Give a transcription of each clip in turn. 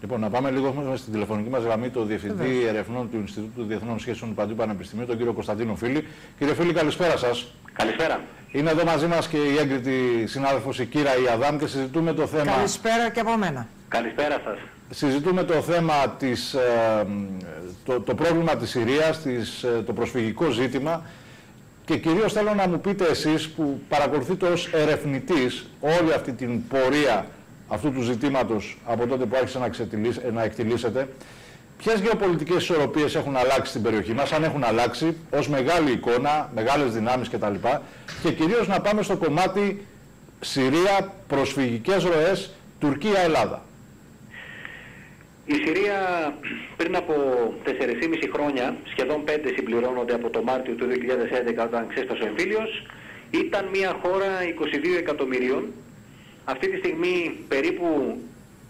Λοιπόν, να πάμε λίγο με στην τηλεφωνική μας γραμμή το Διευθυντή Βεβαίως. Ερευνών του Ινστιτούτου Διεθνών Σχέσεων Παντού Πανεπιστημίου, τον κύριο Κωνσταντίνο Φίλη. Κύριε Φίλη, καλησπέρα σας. Καλησπέρα. Είναι εδώ μαζί μας και η έγκριτη συνάδελφος η Κύρα Ιαδάμ και συζητούμε το θέμα. Καλησπέρα και από μένα. Καλησπέρα σας. Συζητούμε το θέμα της, ε, το, το πρόβλημα της Συρίας, της, ε, το προσφυγικό ζήτημα και κυρίως θέλω να μου πείτε εσείς που παρακολουθείτε ως ερευνητής όλη αυτή την πορεία αυτού του ζητήματος από τότε που άρχισε να, να εκτιλήσετε, ποιες γεωπολιτικές ισορροπίες έχουν αλλάξει στην περιοχή μας, αν έχουν αλλάξει, ως μεγάλη εικόνα, μεγάλες δυνάμεις κτλ. Και κυρίως να πάμε στο κομμάτι Συρία, προσφυγικές ροές, Τουρκία-Ελλάδα. Η Συρία πριν από 4,5 χρόνια, σχεδόν 5 συμπληρώνονται από το Μάρτιο του 2011 όταν ξέσπασε ο εμφύλιος, ήταν μια χώρα 22 εκατομμυρίων αυτή τη στιγμή περίπου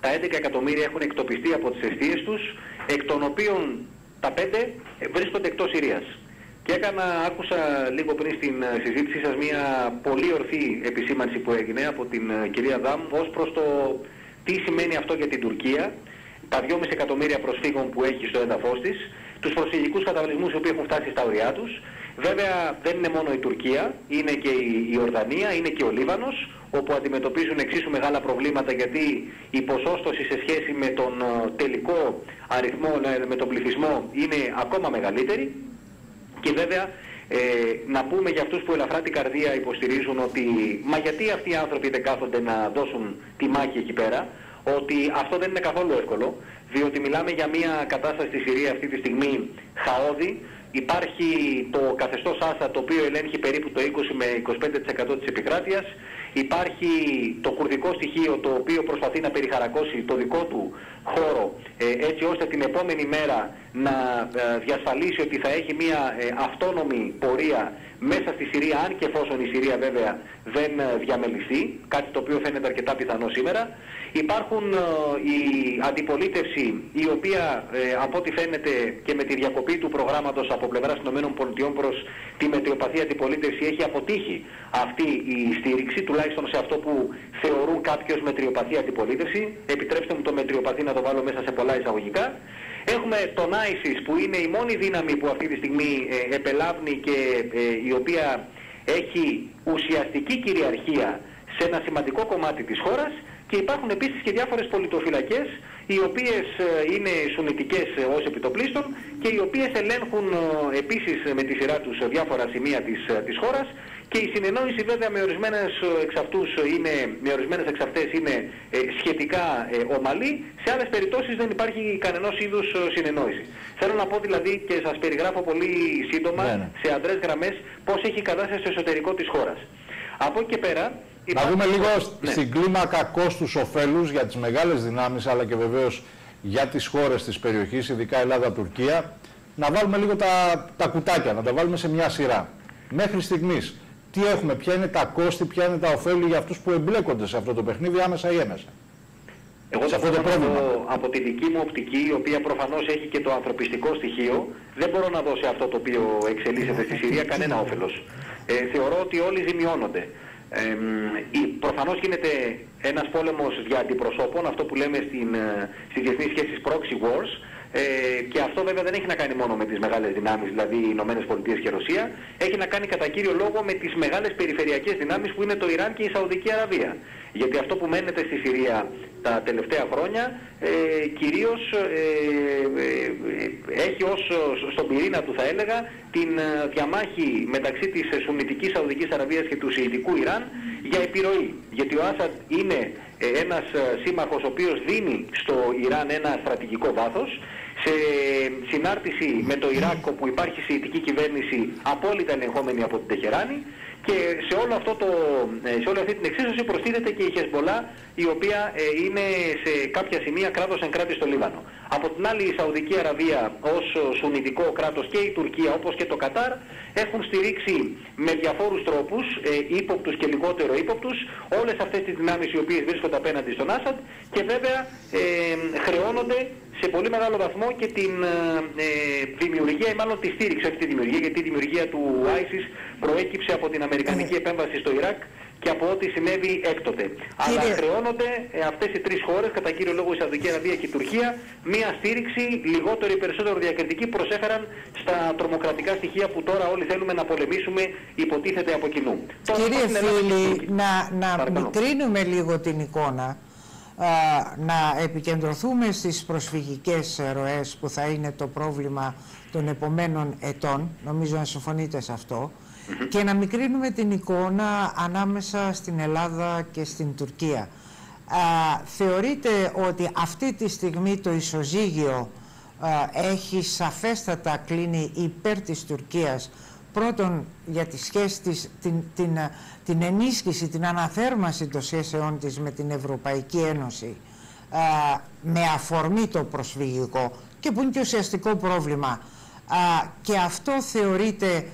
τα 11 εκατομμύρια έχουν εκτοπιστεί από τις αιστείες τους, εκ των οποίων τα 5 βρίσκονται εκτός Συρίας. Και έκανα, άκουσα λίγο πριν στην ε, συζήτησή σας μια πολύ ορθή επισήμανση που έγινε από την ε, κυρία Δάμ ως προς το τι σημαίνει αυτό για την Τουρκία, τα 2,5 εκατομμύρια προσφύγων που έχει στο έδαφος της, τους προσφυγικούς καταβλισμούς οι οποίοι έχουν φτάσει στα ωριά τους. Βέβαια δεν είναι μόνο η Τουρκία, είναι και η Ορδανία, είναι και ο Λίβανος, όπου αντιμετωπίζουν εξίσου μεγάλα προβλήματα γιατί η ποσόστοση σε σχέση με τον ε, τελικό αριθμό, ε, με τον πληθυσμό είναι ακόμα μεγαλύτερη. Και βέβαια ε, να πούμε για αυτούς που ελαφρά την καρδία υποστηρίζουν ότι μα γιατί αυτοί οι άνθρωποι δεν κάθονται να δώσουν τη μάχη εκεί πέρα, ότι αυτό δεν είναι καθόλου εύκολο, διότι μιλάμε για μια κατάσταση στη Συρία αυτή τη στιγμή χαόδη, Υπάρχει το καθεστώς Άσα το οποίο ελέγχει περίπου το 20 με 25% της επικράτειας. Υπάρχει το κουρδικό στοιχείο το οποίο προσπαθεί να περιχαρακώσει το δικό του χώρο ε, έτσι ώστε την επόμενη μέρα να ε, διασφαλίσει ότι θα έχει μια ε, αυτόνομη πορεία μέσα στη Συρία αν και εφόσον η Συρία βέβαια δεν διαμελιστεί, κάτι το οποίο φαίνεται αρκετά πιθανό σήμερα. Υπάρχουν η αντιπολίτευση η οποία από ό,τι φαίνεται και με τη διακοπή του προγράμματος από πλευράς των ΗΠΑ προς τη μετριοπαθή αντιπολίτευση έχει αποτύχει αυτή η στήριξη, τουλάχιστον σε αυτό που θεωρούν κάποιος μετριοπαθή αντιπολίτευση. Επιτρέψτε μου το μετριοπαθή να το βάλω μέσα σε πολλά εισαγωγικά. Έχουμε τον ISIS που είναι η μόνη δύναμη που αυτή τη στιγμή ε, επελάβνει και ε, η οποία έχει ουσιαστική κυριαρχία σε ένα σημαντικό κομμάτι της χώρας και υπάρχουν επίσης και διάφορες πολιτοφυλακές οι οποίες ε, είναι σουνητικές ως επιτοπλίστων και οι οποίες ελέγχουν επίσης με τη σειρά τους διάφορα σημεία της, της χώρας και η συνεννόηση βέβαια με ορισμένες εξ, αυτούς είναι, με ορισμένες εξ αυτές είναι ε, σχετικά ε, ομαλή, σε άλλες περιπτώσεις δεν υπάρχει κανένας είδους ε, συνεννόηση. Θέλω να πω δηλαδή και σας περιγράφω πολύ σύντομα ναι, ναι. σε αντρές γραμμές πώς έχει η κατάσταση στο εσωτερικό της χώρας. Από εκεί και πέρα... Να δούμε λίγο ναι. στην κλίμακα κόστους ωφέλους για τις μεγάλες δυνάμεις αλλά και βεβαίως για τις χώρες της περιοχής, ειδικά Ελλάδα-Τουρκία, να βάλουμε λίγο τα, τα κουτάκια, να τα βάλουμε σε μια σειρά. Μέχρι στιγμής, τι έχουμε, ποια είναι τα κόστη, ποια είναι τα ωφέλη για αυτούς που εμπλέκονται σε αυτό το παιχνίδι άμεσα ή έμεσα; Εγώ θα αυτό το πρόβλημα. Από, τη δική μου οπτική, η οποία προφανώς έχει και το ανθρωπιστικό στοιχείο, δεν μπορώ να δώσω αυτό το οποίο εξελίσσεται στη Συρία κανένα όφελος. Ε, θεωρώ ότι όλοι ζημιώνονται. Ε, προφανώς γίνεται ένας πόλεμος για αντιπροσώπων, αυτό που λέμε στην, ε, στις διεθνείς σχέσεις proxy wars, ε, και αυτό βέβαια δεν έχει να κάνει μόνο με τις μεγάλες δυνάμεις, δηλαδή οι Ηνωμένες Πολιτείες και Ρωσία, έχει να κάνει κατά κύριο λόγο με τις μεγάλες περιφερειακές δυνάμεις που είναι το Ιράν και η Σαουδική Αραβία. Γιατί αυτό που μένετε στη Συρία τα τελευταία χρόνια ε, κυρίως ε, ε, έχει ως στον πυρήνα του θα έλεγα την διαμάχη μεταξύ της Σουνιτικής Σαουδικής Αραβίας και του Σιητικού Ιράν για επιρροή. Γιατί ο Άσαντ είναι ένας σύμμαχος ο οποίος δίνει στο Ιράν ένα στρατηγικό βάθος σε συνάρτηση με το Ιράκ όπου υπάρχει σιητική κυβέρνηση απόλυτα ελεγχόμενη από την Τεχεράνη και σε, όλο αυτό το, ε, σε όλη αυτή την εξίσωση προστίθεται και η Χεσμολά η οποία ε, είναι σε κάποια σημεία κράτος εν κράτη στο Λίβανο. Από την άλλη η Σαουδική Αραβία ως σουνητικό κράτος και η Τουρκία όπως και το Κατάρ έχουν στηρίξει με διαφόρους τρόπους, ε, ύποπτους και λιγότερο ύποπτους, όλες αυτές τις δυνάμεις οι οποίες βρίσκονται απέναντι στον Άσαντ και βέβαια ε, χρεώνονται σε πολύ μεγάλο βαθμό και την ε, ε, δημιουργία ή μάλλον τη στήριξη, όχι τη δημιουργία, γιατί η δημιουργία του ISIS προέκυψε από την Αμερικανική επέμβαση στο Ιράκ και από ό,τι συνέβη έκτοτε. Αλλά χρεώνονται ε, αυτές οι τρεις χώρες, κατά κύριο λόγο η Σαουδική Αραβία και η Τουρκία, μία στήριξη λιγότερο ή περισσότερο διακριτική προσέφεραν στα τρομοκρατικά στοιχεία που τώρα όλοι θέλουμε να πολεμήσουμε υποτίθεται από κοινού. Κύριε Φίλη, να, να μικρύνουμε λίγο την εικόνα να επικεντρωθούμε στις προσφυγικές ροές που θα είναι το πρόβλημα των επομένων ετών, νομίζω να συμφωνείτε σε αυτό, και να μικρύνουμε την εικόνα ανάμεσα στην Ελλάδα και στην Τουρκία. θεωρείτε ότι αυτή τη στιγμή το ισοζύγιο έχει σαφέστατα κλείνει υπέρ της Τουρκίας; Πρώτον για τη σχέση της, την, την, την ενίσχυση, την αναθέρμανση των σχέσεών της με την Ευρωπαϊκή Ένωση με αφορμή το προσφυγικό και που είναι και ουσιαστικό πρόβλημα και αυτό θεωρείται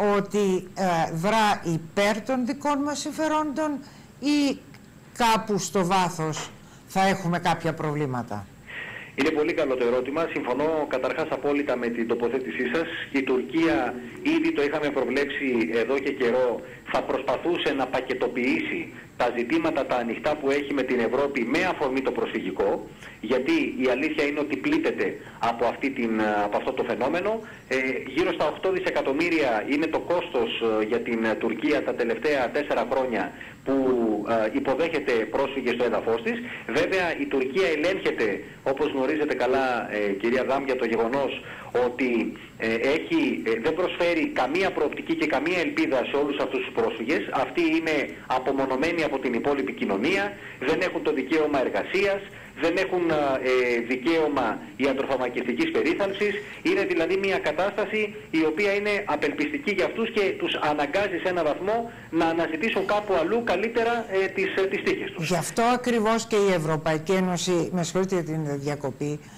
ότι ε, δρά υπέρ των δικών μας συμφερόντων ή κάπου στο βάθος θα έχουμε κάποια προβλήματα. Είναι πολύ καλό το ερώτημα. Συμφωνώ καταρχάς απόλυτα με την τοποθέτησή σας. Η Τουρκία ήδη το είχαμε προβλέψει εδώ και καιρό θα προσπαθούσε να πακετοποιήσει τα ζητήματα τα ανοιχτά που έχει με την Ευρώπη με αφορμή το προσφυγικό, γιατί η αλήθεια είναι ότι πλήττεται από, αυτή την, από αυτό το φαινόμενο. Ε, γύρω στα 8 δισεκατομμύρια είναι το κόστος ε, για την Τουρκία τα τελευταία 4 χρόνια που ε, υποδέχεται πρόσφυγες στο έδαφος της. Βέβαια η Τουρκία ελέγχεται, όπως γνωρίζετε καλά ε, κυρία Δάμ, για το γεγονός ότι ε, έχει, ε, δεν προσφέρει καμία προοπτική και καμία ελπίδα σε όλους αυτούς τους πρόσφυγες. Αυτοί είναι απομονωμένοι από την υπόλοιπη κοινωνία, δεν έχουν το δικαίωμα εργασίας, δεν έχουν ε, δικαίωμα ιατροφαρμακευτικής περίθαλψης. Είναι δηλαδή μια κατάσταση η οποία είναι απελπιστική για αυτούς και τους αναγκάζει σε ένα βαθμό να αναζητήσουν κάπου αλλού καλύτερα ε, τις, ε, τις τύχες τους. Γι' αυτό ακριβώς και η Ευρωπαϊκή Ένωση, με συγχωρείτε την διακοπή, ε,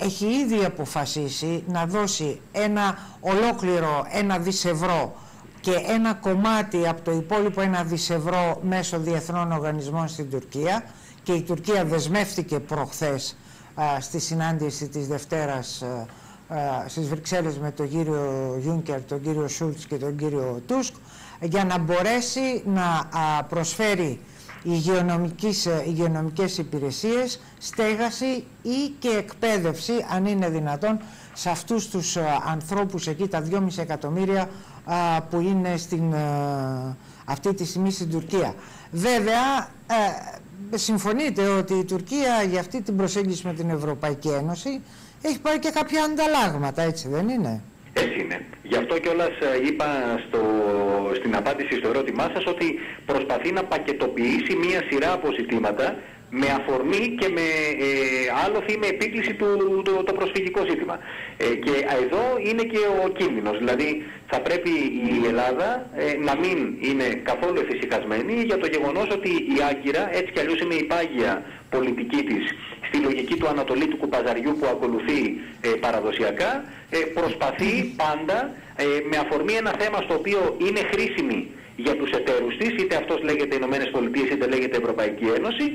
έχει ήδη αποφασίσει να δώσει ένα ολόκληρο ένα δισευρώ και ένα κομμάτι από το υπόλοιπο ένα δισευρώ μέσω διεθνών οργανισμών στην Τουρκία. Και η Τουρκία δεσμεύτηκε προχθές στη συνάντηση της Δευτέρας α, στις Βρυξέλλες με τον κύριο Γιούνκερ, τον κύριο Σούλτς και τον κύριο Τούσκ για να μπορέσει να προσφέρει υγειονομικές, ε, υγειονομικές υπηρεσίες, στέγαση ή και εκπαίδευση, αν είναι δυνατόν, σε αυτούς τους ε, ανθρώπους εκεί, τα 2,5 εκατομμύρια που είναι στην, ε, αυτή τη στιγμή στην Τουρκία. Βέβαια, συμφωνείτε ότι η Τουρκία για αυτή την προσέγγιση με την Ευρωπαϊκή Ένωση έχει πάρει και κάποια ανταλλάγματα, έτσι δεν είναι; Έτσι είναι. Γι' αυτό κιόλας ε, είπα στο, στην απάντηση στο ερώτημά σας ότι προσπαθεί να πακετοποιήσει μία σειρά από ζητήματα με αφορμή και με ε, άλοθη με επίκληση του το, το προσφυγικό ζήτημα. Ε, και εδώ είναι και ο κίνδυνος. Δηλαδή θα πρέπει η Ελλάδα ε, να μην είναι καθόλου εφησυχασμένη για το γεγονός ότι η Άγκυρα έτσι κι αλλιώς είναι η πάγια πολιτική της στη λογική του ανατολίτικου παζαριού που ακολουθεί ε, παραδοσιακά προσπαθεί πάντα με αφορμή ένα θέμα στο οποίο είναι χρήσιμη για τους εταίρους της, είτε αυτός λέγεται Ηνωμένες Πολιτείες είτε λέγεται Ευρωπαϊκή Ένωση,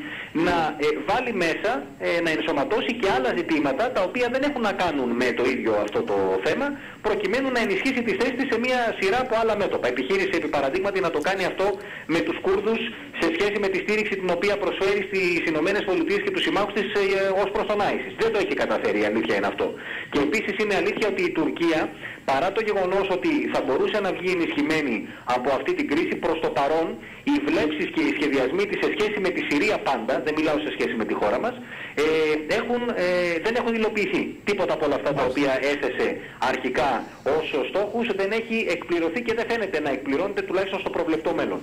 να ε, βάλει μέσα, ε, να ενσωματώσει και άλλα ζητήματα τα οποία δεν έχουν να κάνουν με το ίδιο αυτό το θέμα, προκειμένου να ενισχύσει τη θέση της σε μια σειρά από άλλα μέτωπα. Επιχείρηση επί παραδείγματι να το κάνει αυτό με τους Κούρδους σε σχέση με τη στήριξη την οποία προσφέρει στις Ηνωμένες Πολιτείες και τους συμμάχους της ε, ως προς τον ISIS. Δεν το έχει καταφέρει, η αλήθεια είναι αυτό. Και επίσης είναι αλήθεια ότι η Τουρκία, παρά το γεγονός ότι θα μπορούσε να βγει ενισχυμένη από αυτή την κρίση προς το παρόν οι βλέψεις και οι σχεδιασμοί της σε σχέση με τη Συρία πάντα, δεν μιλάω σε σχέση με τη χώρα μας, ε, έχουν, ε, δεν έχουν υλοποιηθεί. Τίποτα από όλα αυτά τα οποία έθεσε αρχικά ως στόχους δεν έχει εκπληρωθεί και δεν φαίνεται να εκπληρώνεται τουλάχιστον στο προβλεπτό μέλλον.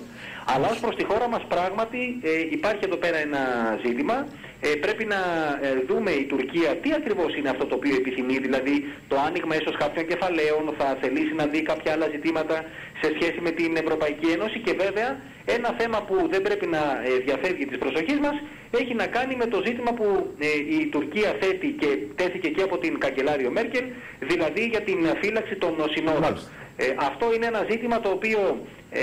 Αλλά ως προς τη χώρα μας πράγματι ε, υπάρχει εδώ πέρα ένα ζήτημα. Ε, πρέπει να ε, δούμε η Τουρκία τι ακριβώς είναι αυτό το οποίο επιθυμεί, δηλαδή το άνοιγμα ίσως κάποιων κεφαλαίων, θα θελήσει να δει κάποια άλλα ζητήματα σε σχέση με την Ευρωπαϊκή Ένωση και βέβαια ένα θέμα που δεν πρέπει να ε, διαφεύγει της προσοχής μας έχει να κάνει με το ζήτημα που ε, η Τουρκία θέτει και τέθηκε και από την καγκελάριο Μέρκελ, δηλαδή για την φύλαξη των συνόρων. Ε, αυτό είναι ένα ζήτημα το οποίο ε,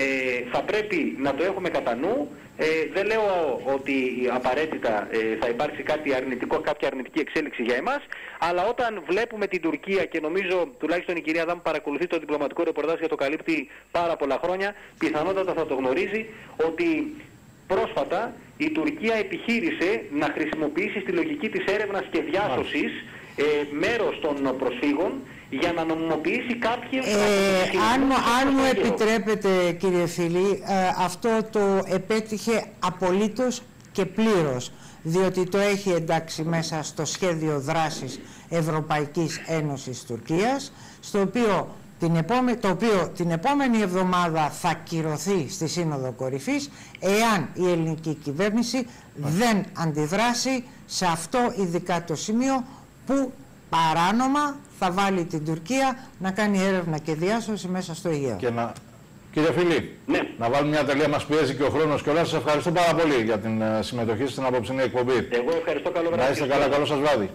θα πρέπει να το έχουμε κατά νου Ε, δεν λέω ότι απαραίτητα ε, θα υπάρξει κάτι αρνητικό, κάποια αρνητική εξέλιξη για εμάς, αλλά όταν βλέπουμε την Τουρκία και νομίζω τουλάχιστον η κυρία Δάμ παρακολουθεί το διπλωματικό ρεπορτάζ και το καλύπτει πάρα πολλά χρόνια, πιθανότατα θα το γνωρίζει ότι πρόσφατα η Τουρκία επιχείρησε να χρησιμοποιήσει στη λογική της έρευνας και διάσωσης ε, μέρος των προσφύγων για να νομιμοποιήσει κάποιες... Ε, αν, αν μου επιτρέπετε κύριε Φίλη, ε, αυτό το επέτυχε απολύτως και πλήρως διότι το έχει εντάξει μέσα στο σχέδιο δράσης Ευρωπαϊκής Ένωσης Τουρκίας στο οποίο την επόμε... το οποίο την επόμενη εβδομάδα θα κυρωθεί στη Σύνοδο Κορυφής εάν η ελληνική κυβέρνηση δεν αντιδράσει σε αυτό ειδικά το σημείο που παράνομα θα βάλει την Τουρκία να κάνει έρευνα και διάσωση μέσα στο Αιγαίο. Και να... Κύριε Φίλη, Ναι. να βάλουμε μια τελεία, μας πιέζει και ο χρόνος και όλα. Σας ευχαριστώ πάρα πολύ για την ε, συμμετοχή στην απόψινή εκπομπή. Εγώ ευχαριστώ καλό βράδυ. Να είστε καλά, καλό σας βράδυ.